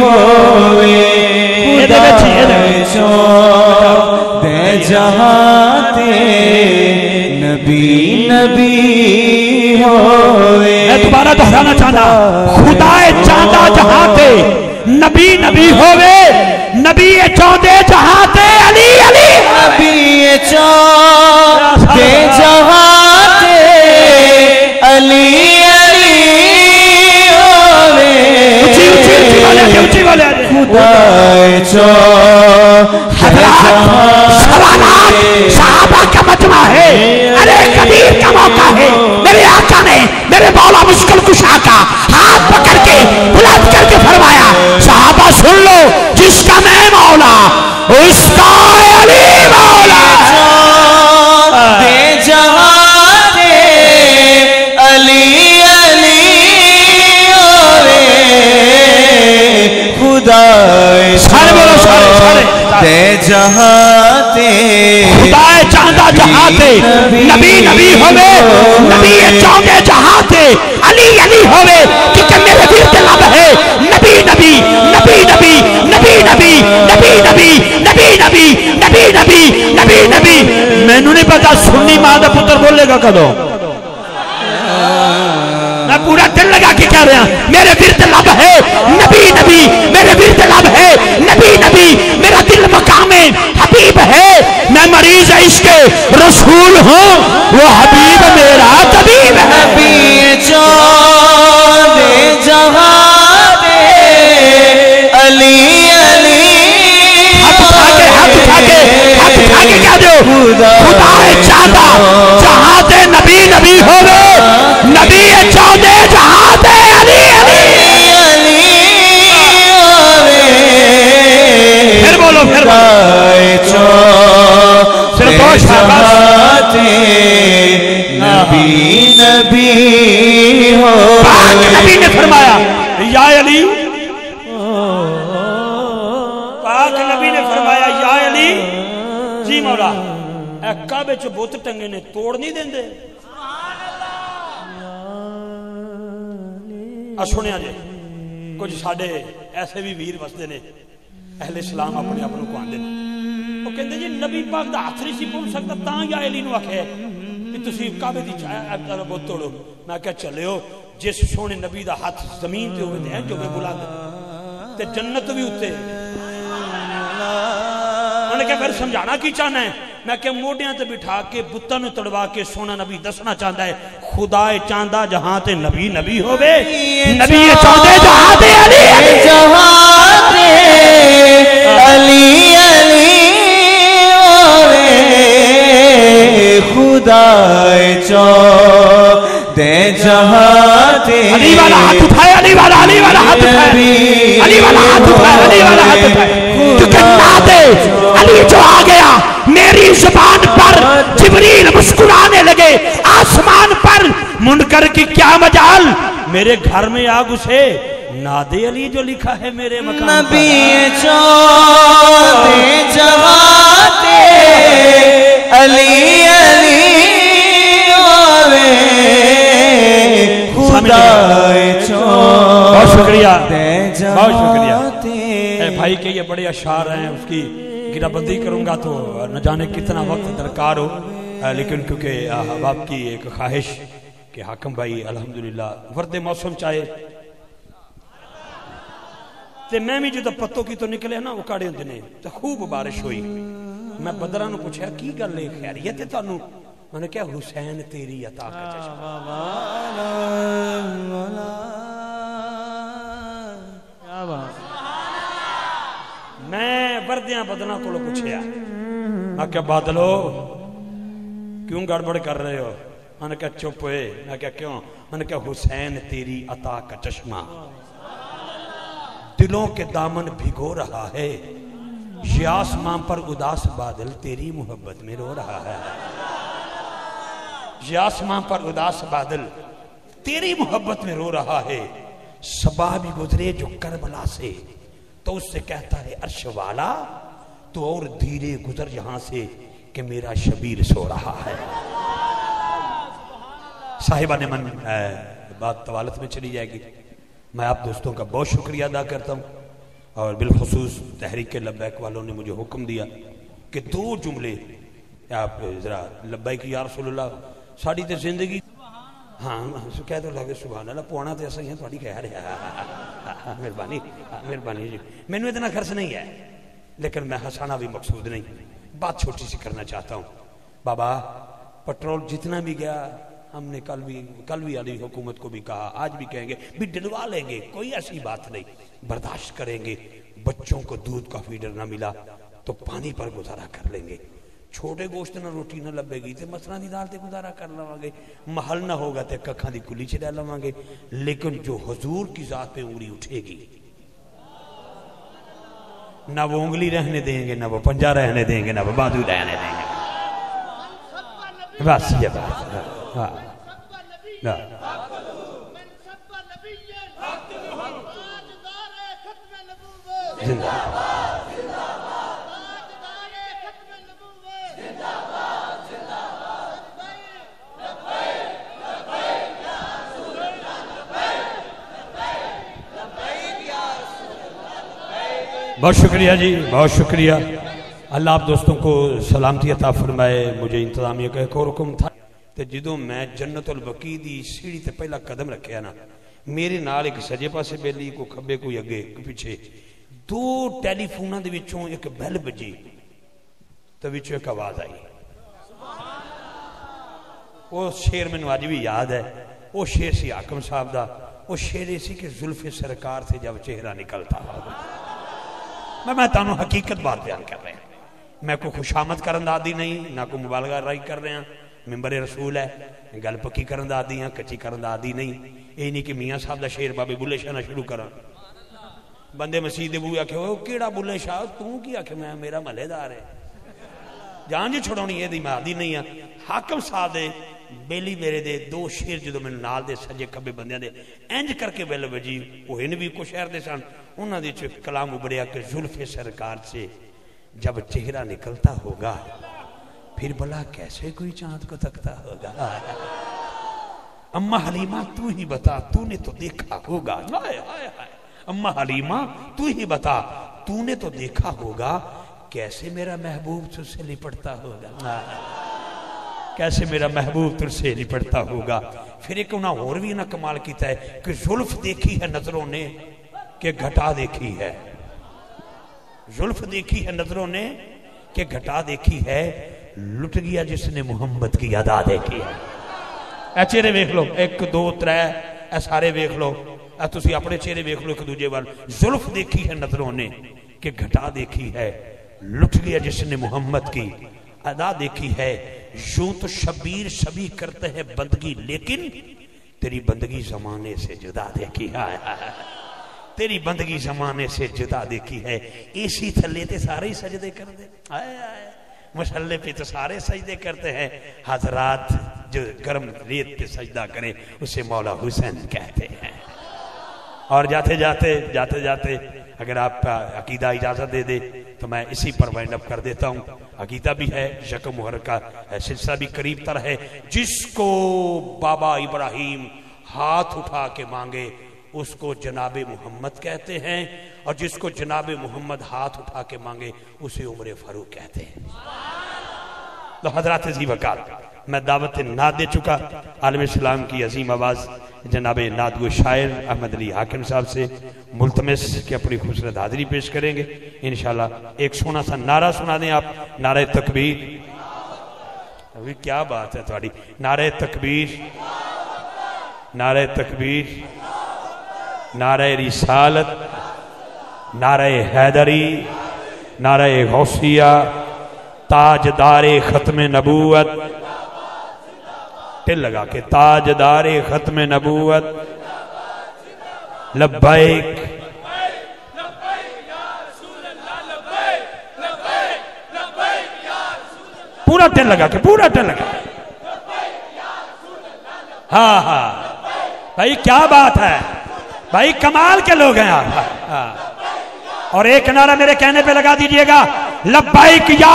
होवे। खुदा जो दे जहाते नबी नबी होवे। मैं दोबारा दोहराना चाहता खुदाए चाहता जहाते नबी नबी होवे। मूसा का हाथ पकड़ के बुलंद करके फरमाया साहबा सुन लो जिसका मैं मौला उसका अली मौला सारे ते जहाते चांदा जहाते नबी नबी हमें बोलेगा कदों मैं पूरा दिल लगा के कह रहा मेरे विरद लब है नबी नबी मेरे विरद लब है नबी नबी मेरा दिल मकामे हबीब है मैं मरीज़ है इसके रसूल हूँ वो हबीब मेरा तबीब है। दे अली अली हाथ उठा के हाथ उठा के हाथ उठा के कह दो। खुदा नबी नबी हो। नबी ने फरमाया, या अली। पाक नबी ने फरमाया, या अली। जी मौला काबे च बुत टंगे ने तोड़ नहीं देंदे। सुनिया जे, कुछ साढ़े ऐसे भी वीर बसते ने, अहले सलाम अपने आप को आते हैं कहते जी, नबी पाक का हथ नहीं सी पहुँच सकता या अली आखे तुम कावे की तोड़ो मैं क्या चलो जिस सोने नबी का हाथ ज़मीन से होते बुला जन्नत भी उत्ते फिर समझाना की चाहना है मैं क्या मोडिया से बिठा के बुतों में तड़वा के सोना नबी दसना चाहता है खुदा चाहता जहाँ ते नबी नबी हो नबी चाहते जहाँ अली मुनकर की क्या मजाल? मेरे घर में आ घुसे नादे अली जो लिखा है मेरे मकान नबी दे अली अली बहुत शुक्रिया। बहुत शुक्रिया। ए भाई के ये बड़े अशार हैं उसकी गिराबंदी करूँगा तो न जाने कितना वक्त दरकार हो। लेकिन क्योंकि अहबाब की एक ख्वाहिश कि हाकम भाई अल्हम्दुलिल्लाह वर्द मौसम चाहे ਤੇ ਮੈਂ ਵੀ ਜਦੋਂ ਪੱਤੋ ਕੀ ਤੋਂ ਨਿਕਲਿਆ ਨਾ ਉਹ ਕਾੜੇ ਹੁੰਦੇ ਨੇ ਤੇ ਖੂਬ ਬਾਰਿਸ਼ ਹੋਈ ਮੈਂ ਬਦਰਾਂ ਨੂੰ ਪੁੱਛਿਆ ਕੀ ਗੱਲ ਹੈ ਖੈਰੀਅਤ ਹੈ ਤੁਹਾਨੂੰ ਉਹਨੇ ਕਿਹਾ ਹੁਸੈਨ ਤੇਰੀ ਅਤਾ ਕਾ ਚਸ਼ਮਾ मैं वर्दिया बदना को पूछया मैं क्या बादलो क्यों गड़बड़ कर रहे हो मैंने क्या चुप हुए। मैं क्या क्यों? मैंने क्या हुसैन, तेरी अता का चश्मा। दिलों के दामन भिगो रहा है। ये आसमां पर उदास बादल, तेरी मोहब्बत में रो रहा है। ये आसमां पर उदास बादल, तेरी मोहब्बत में रो रहा है। सबा भी गुजरे जो करबला से तो उससे कहता है, अर्श वाला तो और धीरे गुजर यहाँ से, कि मेरा शबीर सो रहा है। साहिबा ने मन बात तवालत में चली जाएगी। मैं आप दोस्तों का बहुत शुक्रिया अदा करता हूँ। और बिलखसूस तहरीक लब्बैक वालों ने मुझे हुक्म दिया कि दो जुमले आप ज़रा लब्बैक या रसूलुल्लाह, साड़ी तो ज़िंदगी हाँ कह दो लगे सुबह अल्लाह पौना तो ऐसा ही है थोड़ी कह रहा मेहरबानी मेहरबानी जी। मैंने इतना खर्च नहीं है, लेकिन मैं हंसाना भी मकसूद नहीं। बात छोटी सी करना चाहता हूँ। बाबा, पेट्रोल जितना भी गया हमने कल भी कल भी अली हुकूमत को भी कहा, आज भी कहेंगे, भी डलवा लेंगे, कोई ऐसी बात नहीं। बर्दाश्त करेंगे, बच्चों को दूध का फीडर ना मिला तो पानी पर गुजारा कर लेंगे। छोटे गोश्त ना, रोटी ना लभेगी तो मसलों की दाल से गुजारा कर लवेंगे। महल ना होगा तो कखा की कुली च लवेंगे। लेकिन जो हजूर की जात पे उंगली उठेगी, ना वो उंगली रहने देंगे, ना वो पंजा रहने देंगे, ना वो बाजू रहने देंगे। बस ये बात हाँ। बहुत शुक्रिया जी, बहुत शुक्रिया। अल्लाह आप दोस्तों को सलामती अता फरमाए, मुझे इंतजामिया का एक और हुक्म था। तो जो मैं जन्नतुल बकी की सीढ़ी तो पहला कदम रखे ना, मेरे नाल एक सजे पास बेली कोई खब्बे कोई अगे एक पिछे, दो टैलीफोन एक बैल बजी तो बिचो एक आवाज़ आई। वो शेर मैं अज भी याद है वह शेर से आकम साहब का वो शेर यह कि जुल्फे सरकार से जब चेहरा निकलता मैं मैं तुम हकीकत बात बयान कर रहा मैं कोई खुशामद कर आदि नहीं, ना कोई मुबालगा राई कर रहा ਮਿੰਬਰੇ ਰਸੂਲ ਹੈ ਗੱਲ ਪੱਕੀ ਕਰਨ ਦਾ ਆਦੀ ਹਾਂ ਕੱਚੀ ਕਰਨ ਦਾ ਆਦੀ ਨਹੀਂ ਇਹ ਨਹੀਂ ਕਿ ਮੀਆਂ ਸਾਹਿਬ ਦਾ ਸ਼ੇਰ ਬਾਬੇ ਬੁੱਲੇ ਸ਼ਾਹ ਨਾਲ ਸ਼ੁਰੂ ਕਰਾਂ ਬੰਦੇ ਮਸਜਿਦ ਦੇ ਬੂਹੇ ਆਖੇ ਉਹ ਕਿਹੜਾ ਬੁੱਲੇ ਸ਼ਾਹ ਤੂੰ ਕੀ ਆਖੇ ਮੈਂ ਮੇਰਾ ਮਹੱਲੇਦਾਰ ਹੈ ਜਾਨ ਜੀ ਛੁਡਾਉਣੀ ਇਹਦੀ ਮੈਂ ਆਦੀ ਨਹੀਂ ਆ ਹਾਕਮ ਸਾਹਿਬ ਦੇ ਬੇਲੀ ਮੇਰੇ ਦੇ ਦੋ ਸ਼ੇਰ ਜਦੋਂ ਮੈਨੂੰ ਨਾਲ ਦੇ ਸੱਜੇ ਖੱਬੇ ਬੰਦਿਆਂ ਦੇ ਇੰਜ ਕਰਕੇ ਬਿੱਲ ਵਜੀ ਉਹ ਇਹਨ ਵੀ ਕੁਛ ਸ਼ਹਿਰ ਦੇ ਸਨ ਉਹਨਾਂ ਦੇ ਚ ਕਲਾਮ ਉਬਰਿਆ ਕਿ ਜ਼ੁਲਫੇ ਸਰਕਾਰ ਸੇ ਜਬ ਚਿਹਰਾ ਨਿਕਲਤਾ ਹੋਗਾ फिर भला कैसे कोई चाँद को तकता होगा? अम्मा हलीमा, तू ही बता, तूने तो देखा होगा। अम्मा हलीमा, तू ही बता, तूने तो देखा होगा कैसे मेरा महबूब तुझसे लिपटता होगा? कैसे मेरा महबूब तुझसे लिपटता होगा? फिर एक उन्हें और भी ना कमाल किया है कि जुल्फ देखी है नज़रों ने, कि घटा देखी है। जुल्फ देखी है नज़रों ने, कि घटा देखी है लुट गया जिसने मुहम्मद की अदा देखी है चेहरे वेख लो, एक, दो, त्रै ए सारे वेख लो। तुम अपने चेहरे वेख लो, एक दूजे वाल। जुल्फ देखी है नज़रों ने कि घटा देखी है। लुट गया जिसने मुहम्मद की अदा देखी है। यूँ तो शबीर शबी करते हैं बंदगी, लेकिन तेरी बंदगी जमाने से जुदा देखी है। तेरी बंदगी जमाने से जुदा देखी है। इसी थले सारे ही सजदे कर दे। आए आए। मसल्ले पे तो सारे सजदे करते हैं। हजरात जो गर्म रेत पे सजदा करे, उसे मौला हुसैन कहते हैं। और जाते जाते जाते जाते, अगर आपका अकीदा इजाज़त दे दे तो मैं इसी पर वाइंड अप कर देता हूँ। अकीदा भी है, शक मुहर का सिलसिला भी करीब तर है। जिसको बाबा इब्राहिम हाथ उठा के मांगे, उसको जनाब मोहम्मद कहते हैं। और जिसको जनाब मोहम्मद हाथ उठा के मांगे, उसे उम्र फारूक कहते हैं। तो हज़रत जी वकाल। मैं दावत नाद दे चुका। आलम इस्लाम की अजीम आवाज़ जनाब नादगो शायर अहमद अली हाकिम साहब से मुलतमस के अपनी खूबसूरत हाजिरी पेश करेंगे। इन एक सोना सा नारा सुना दें आप। नारे तकबीर। अभी क्या बात है थोड़ी। नारे तकबीर। नारे तकबीर। नारे रिसालत। नारे हैदरी। नारे गौसिया। ताजदारे खत्म नबूवत। टिल लगा के, ताजदारे खत्म नबूवत। लब्बैक। पूरा टिल लगा के, पूरा टिल लगा हाँ हाँ। भाई, क्या बात है। भाई, कमाल के लोग हैं आप। हाँ। और एक नारा मेरे कहने पे लगा दीजिएगा लब्बाइक या